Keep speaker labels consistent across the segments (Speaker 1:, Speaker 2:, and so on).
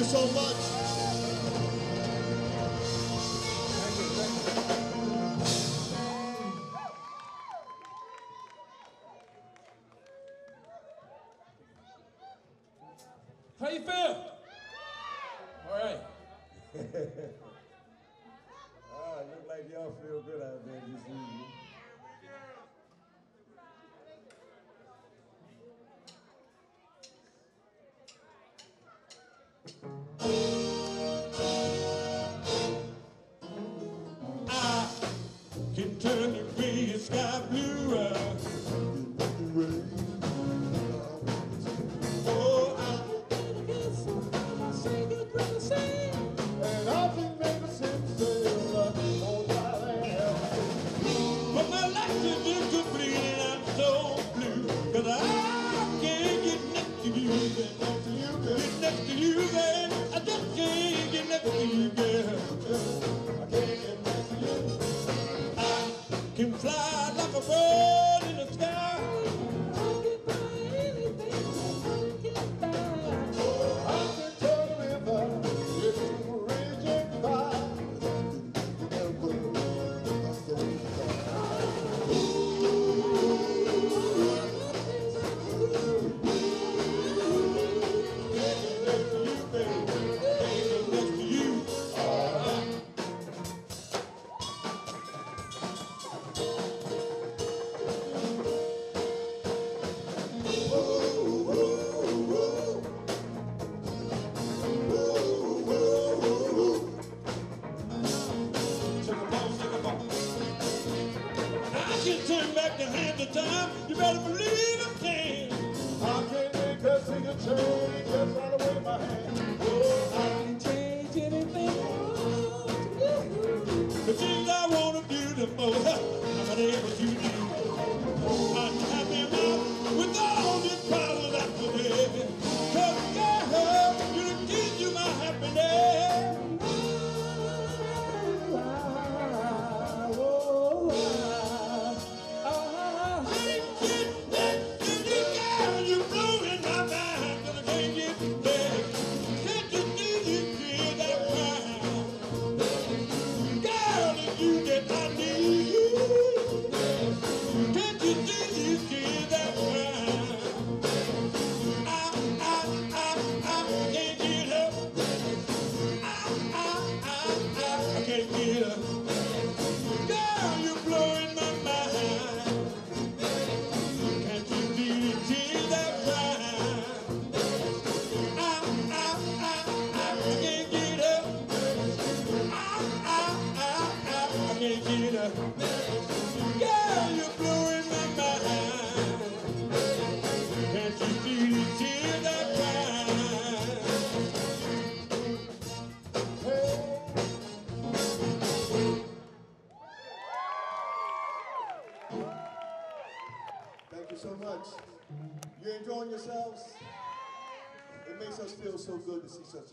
Speaker 1: you so much.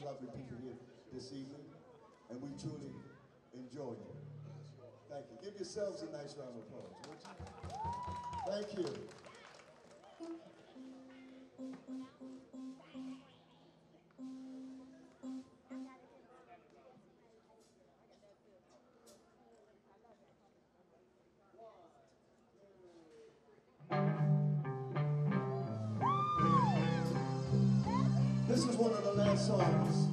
Speaker 2: lovely people here this evening, and we truly enjoy you. Thank you. Give yourselves a nice round of applause, you? Thank you. This is one of the last songs.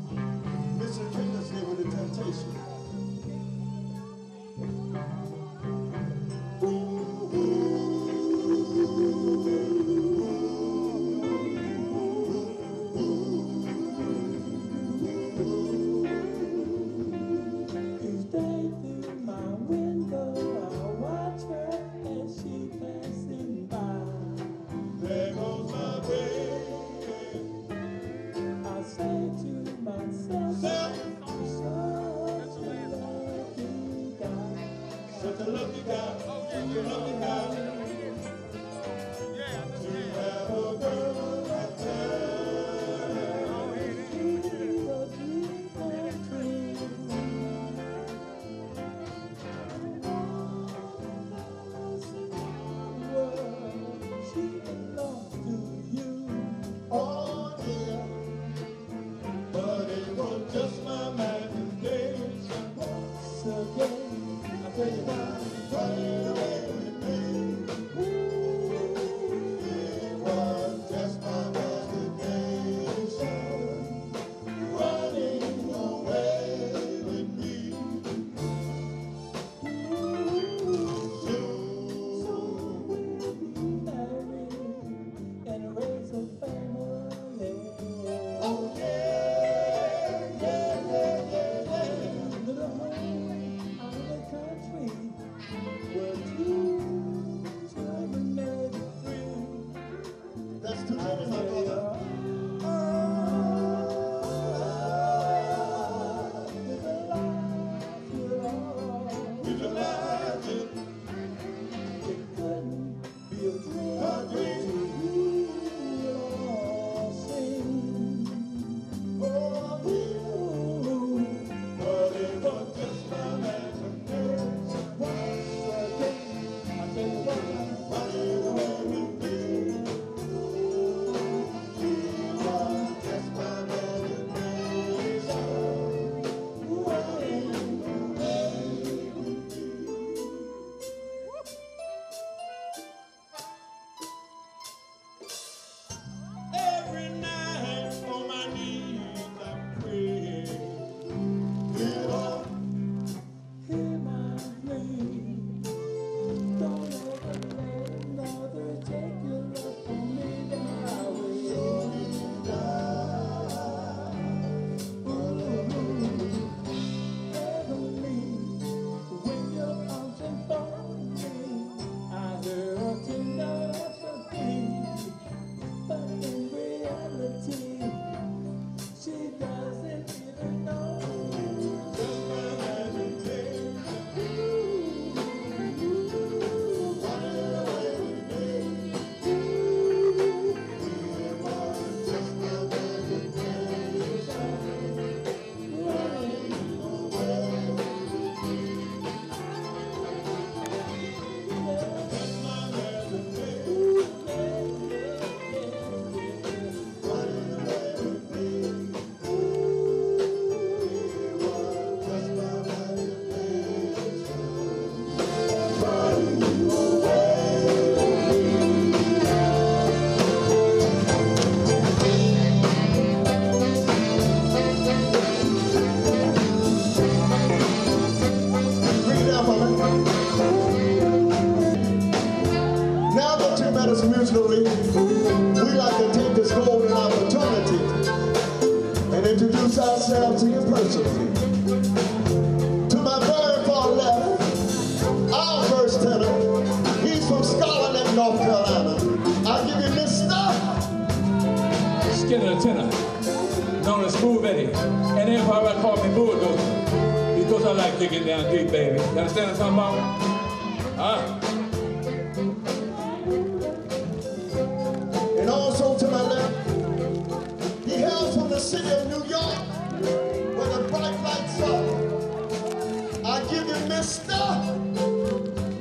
Speaker 2: Mr. Taylor's
Speaker 3: gave it
Speaker 1: a
Speaker 2: temptation.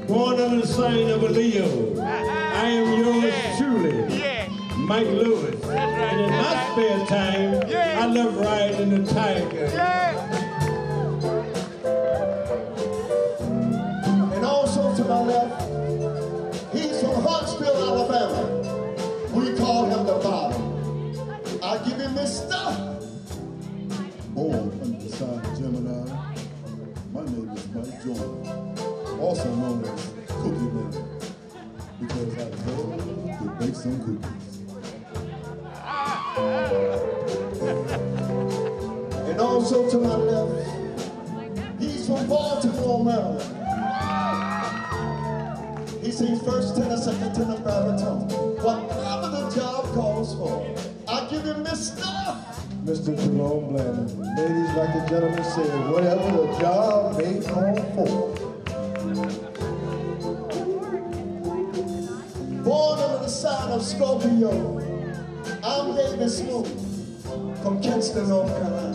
Speaker 1: born under the sign of a Leo. Uh-huh. I am yours truly, Mike Lewis. And in my spare time, I love riding the tiger.
Speaker 2: and also to my left, he's from Baltimore, Maryland. He sings first tenor, second tenor, baritone. Whatever the job calls for, I give him Mr.
Speaker 4: Mr. Jerome Blandon. Ladies, like the gentleman said, whatever the job may call for.
Speaker 2: Road. I'm David Smoot from Kingston, North Carolina.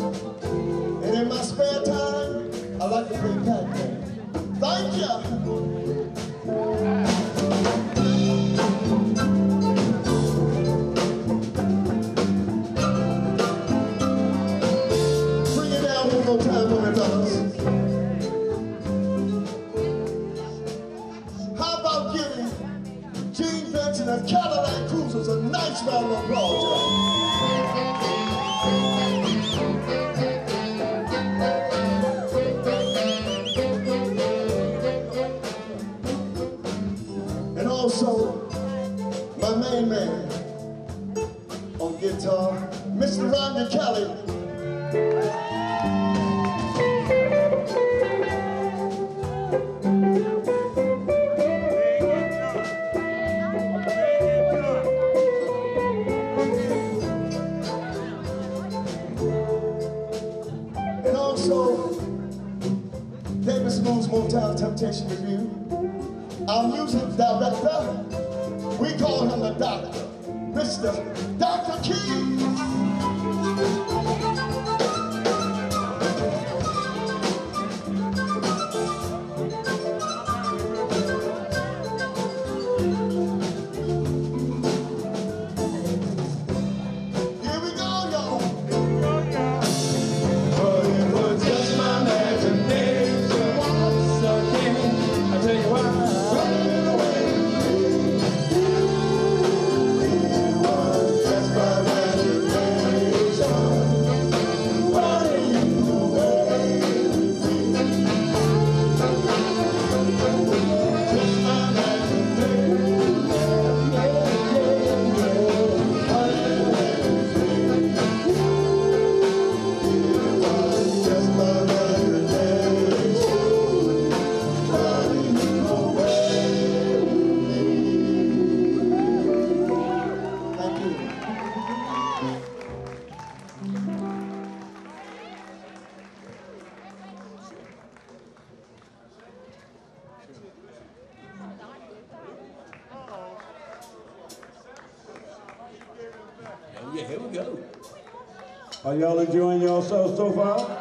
Speaker 2: y'all
Speaker 1: enjoying yourselves so far?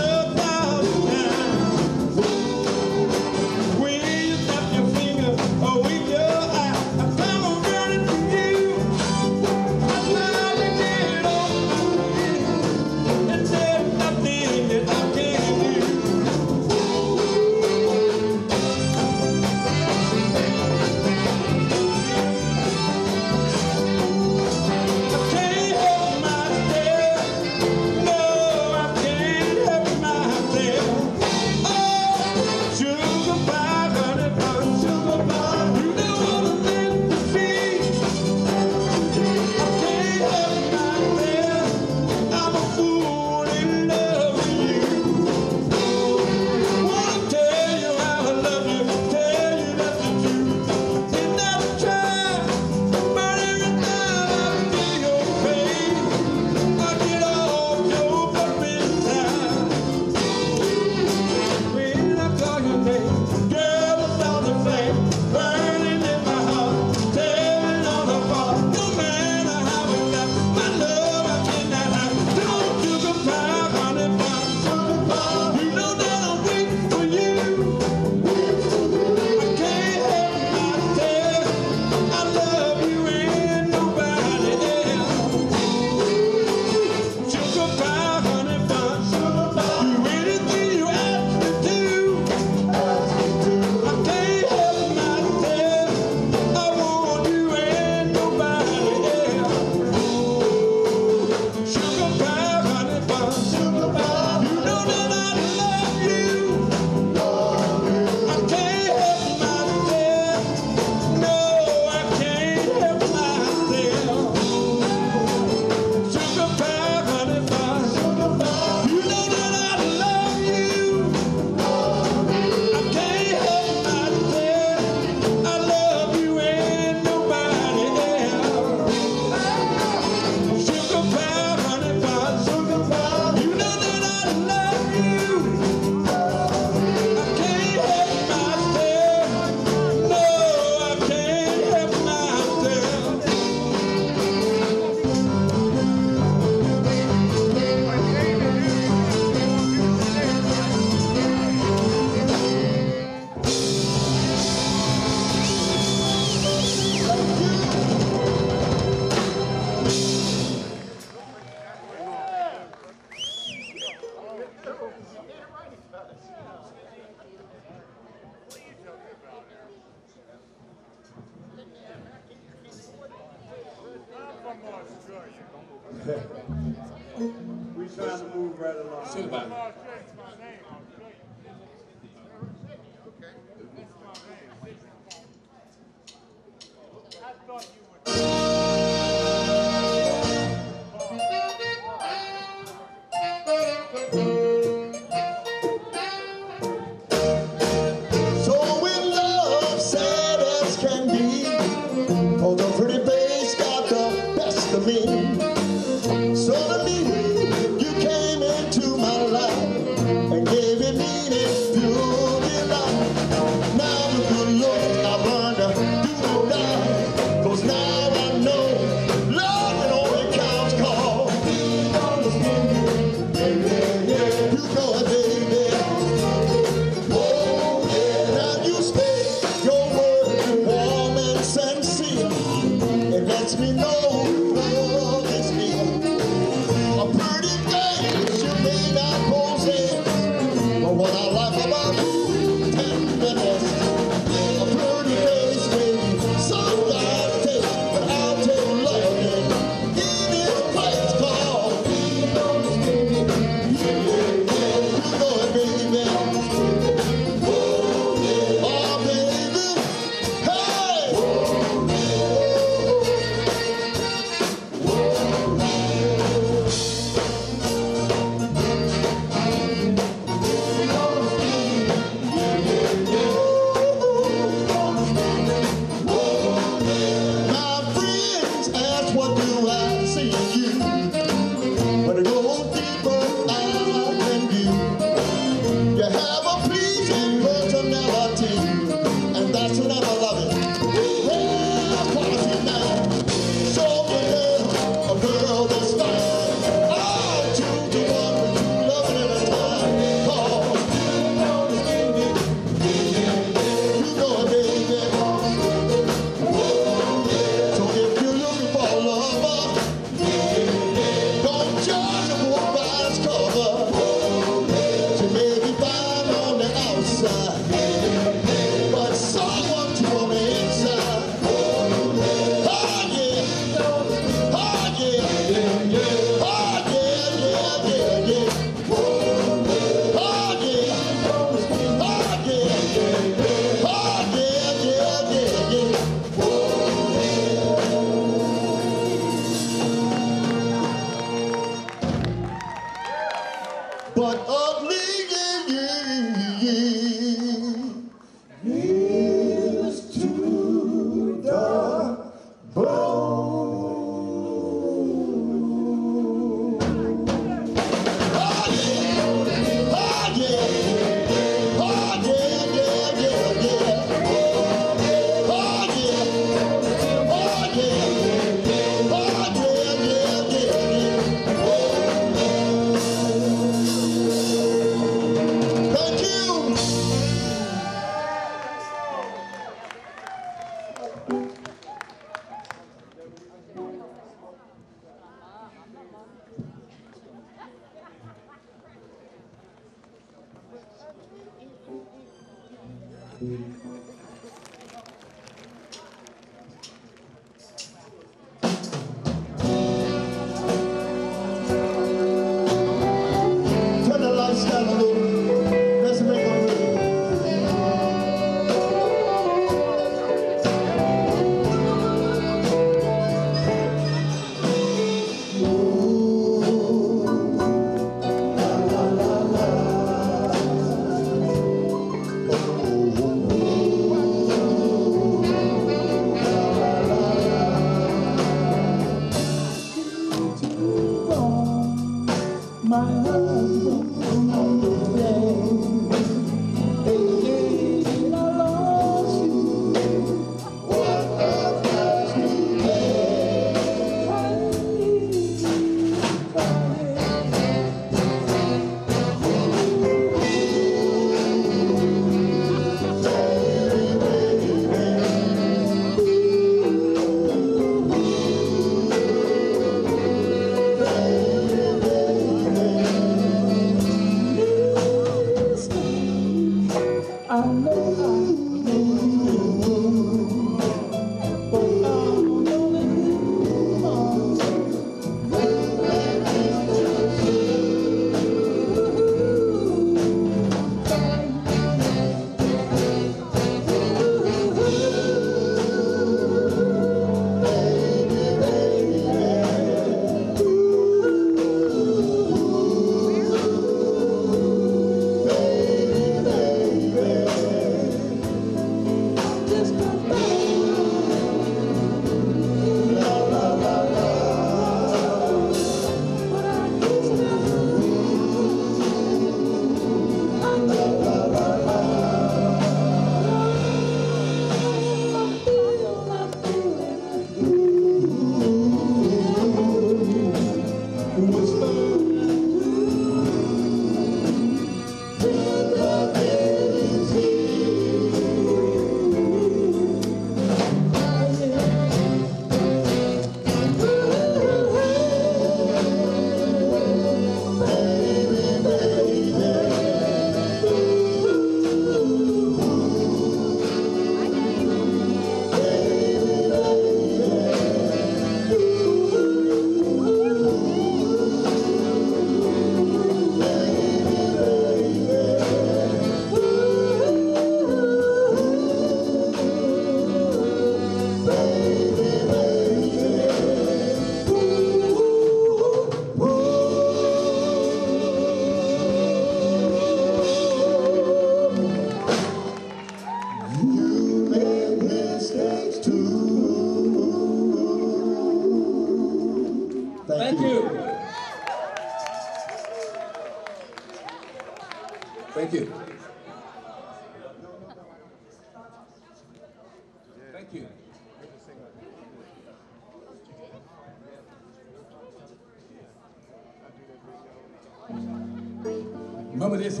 Speaker 2: This?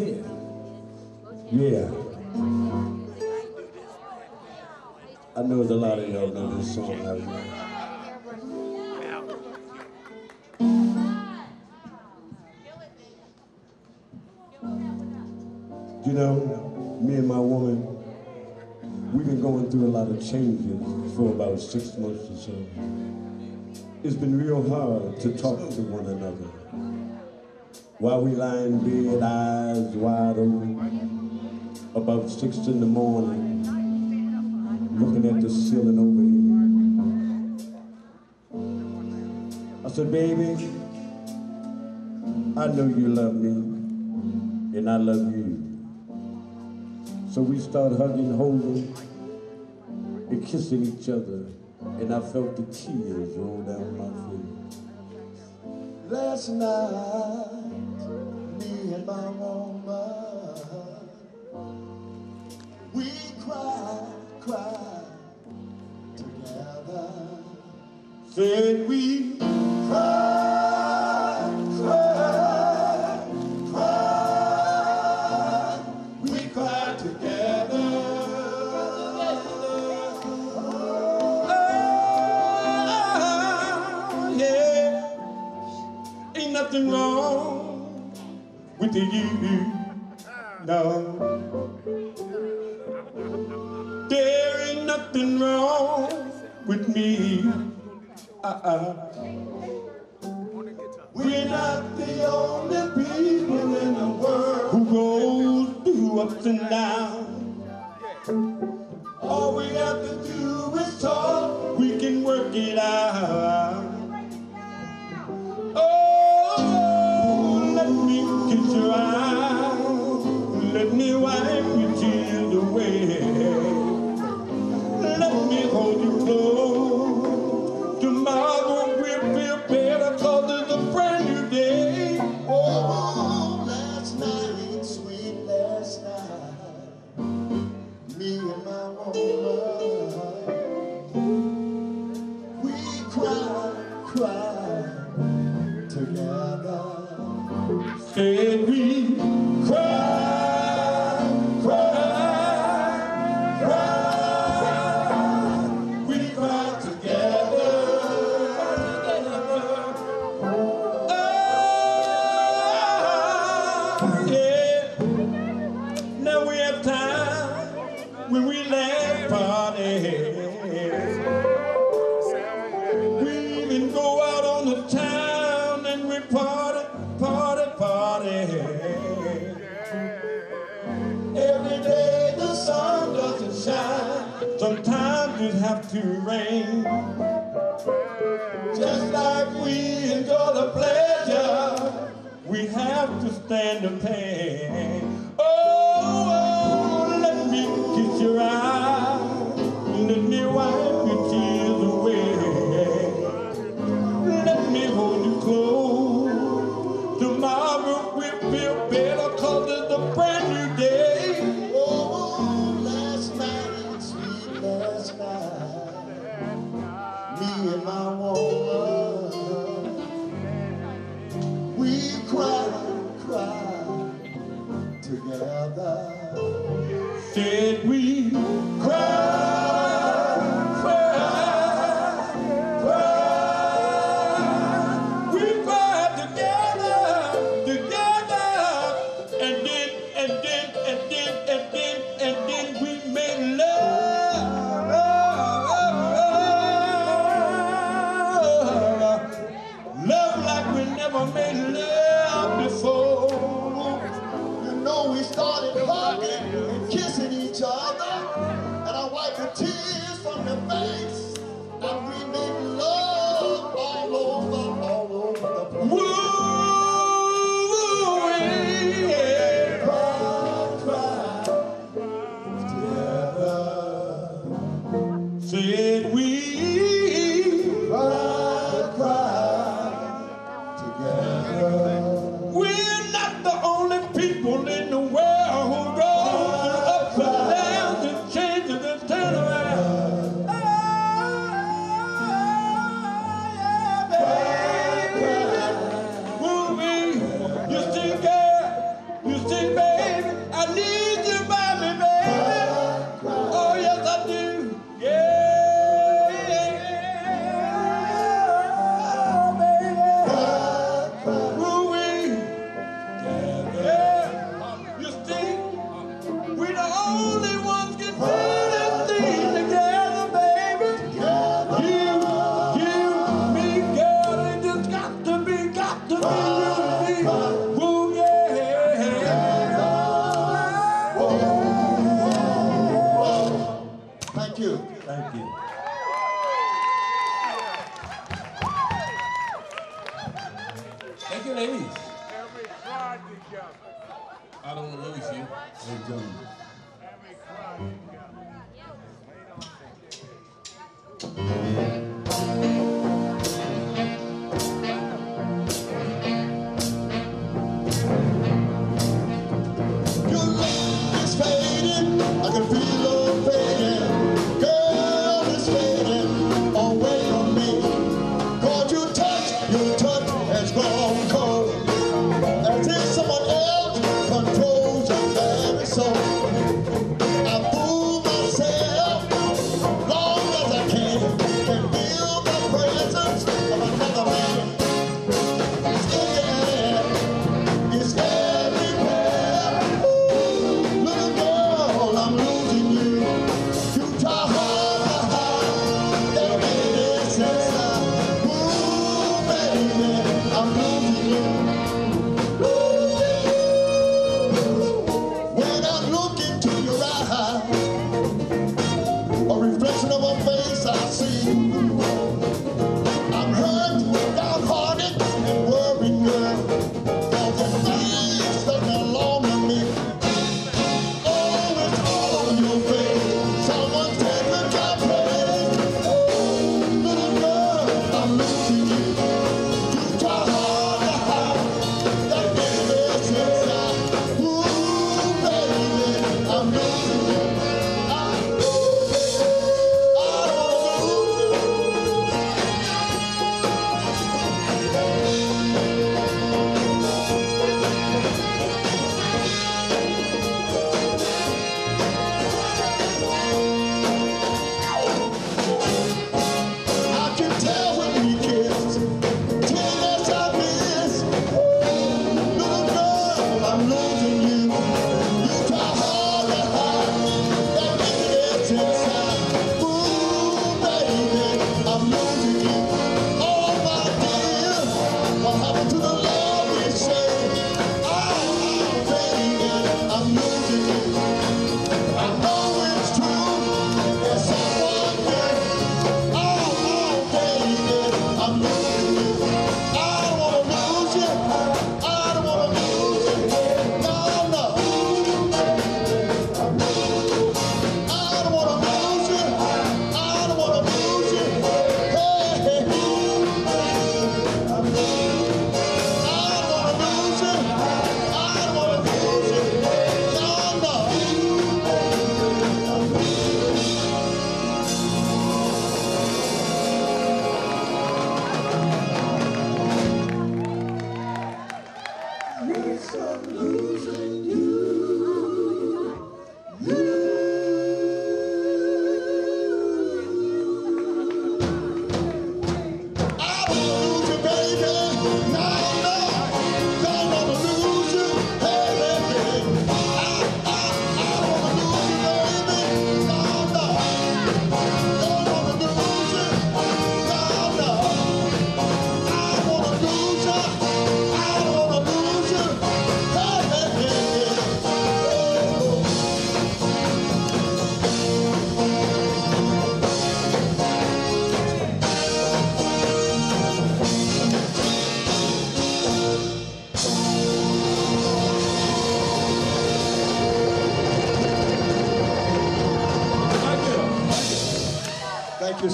Speaker 2: Yeah.
Speaker 1: I know there's a lot of y'all know this song out here. You know, me and my woman, we've been going through a lot of changes for about six months or so. It's been real hard to talk to one another. While we lie in bed, eyes wide open, about six in the morning, looking at the ceiling overhead. I said, baby, I know you love me, and I love you. So we start hugging, holding, and kissing each other, and I felt the tears roll down my face.
Speaker 2: Last night, me and my woman, cried together.
Speaker 1: Said we
Speaker 2: cry, cried, cried. We cry together.
Speaker 1: Ah, yeah. Ain't nothing wrong with the you. No. Me. Ah, ah. Uh-uh.
Speaker 2: We're not the only people in the world.
Speaker 1: Who goes through ups and downs.
Speaker 2: meu Deus.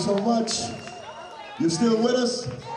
Speaker 2: So much. You still with us?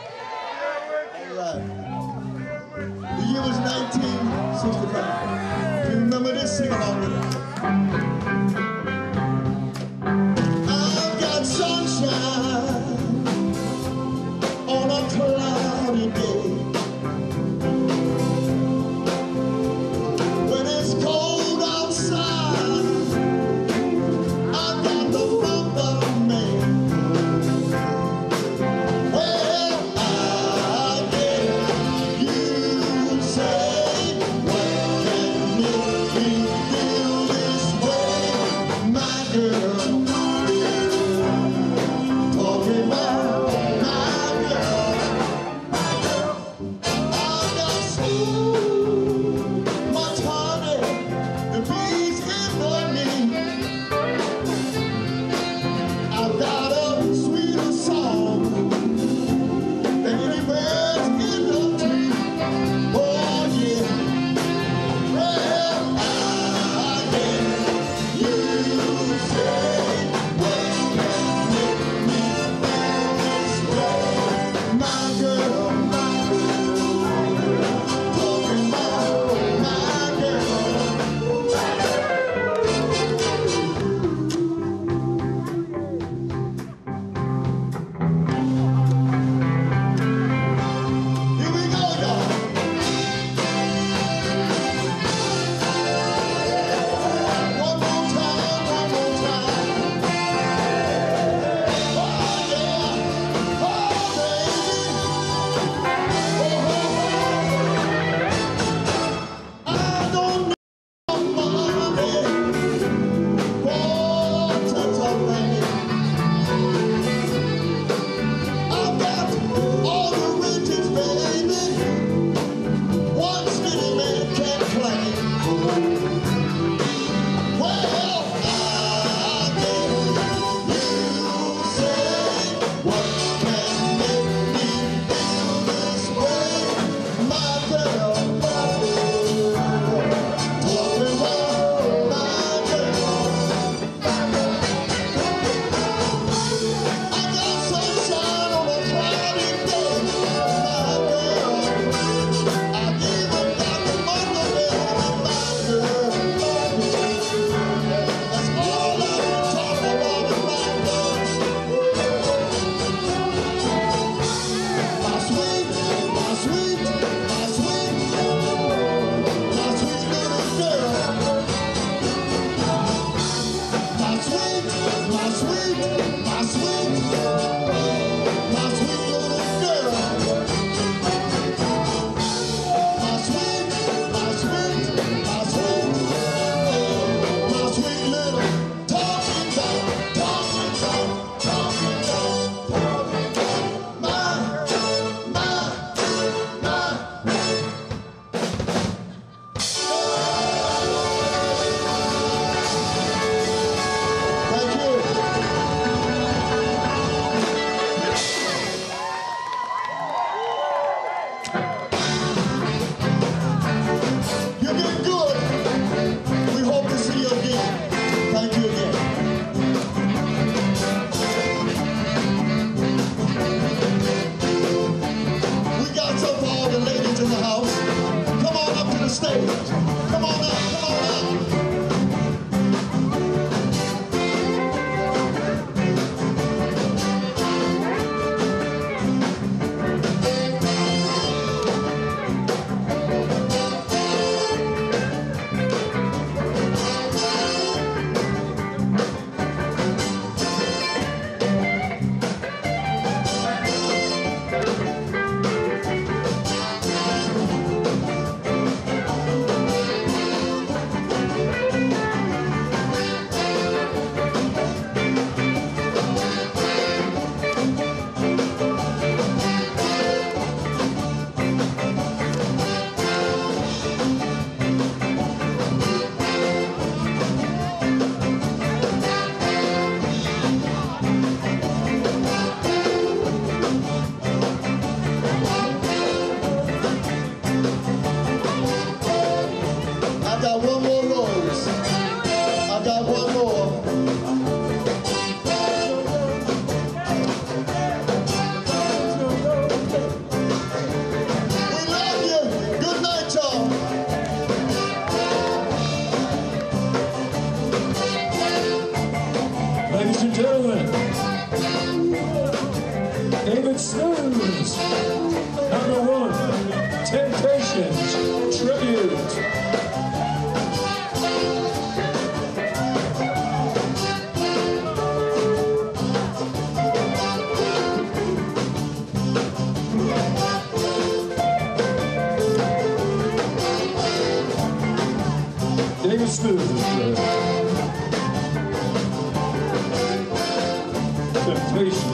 Speaker 2: salvation.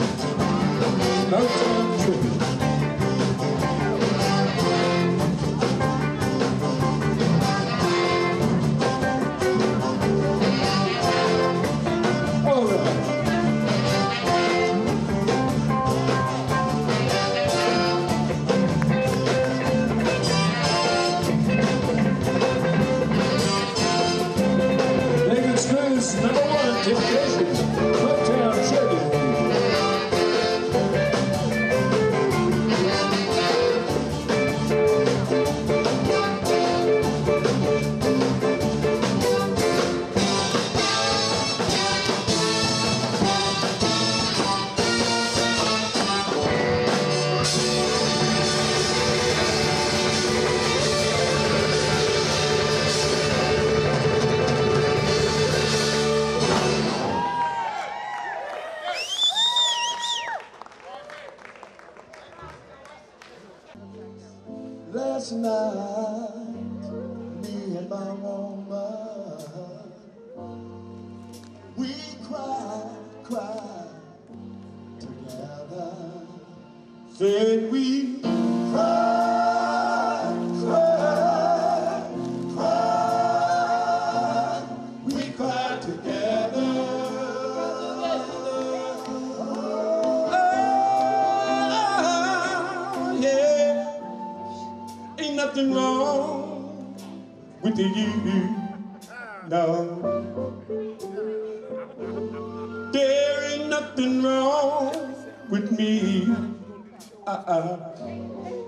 Speaker 2: No Said we cried, cried, cried. We cried together.
Speaker 1: Oh, yeah. Ain't nothing wrong with you. No. There ain't nothing wrong with me. Uh-uh.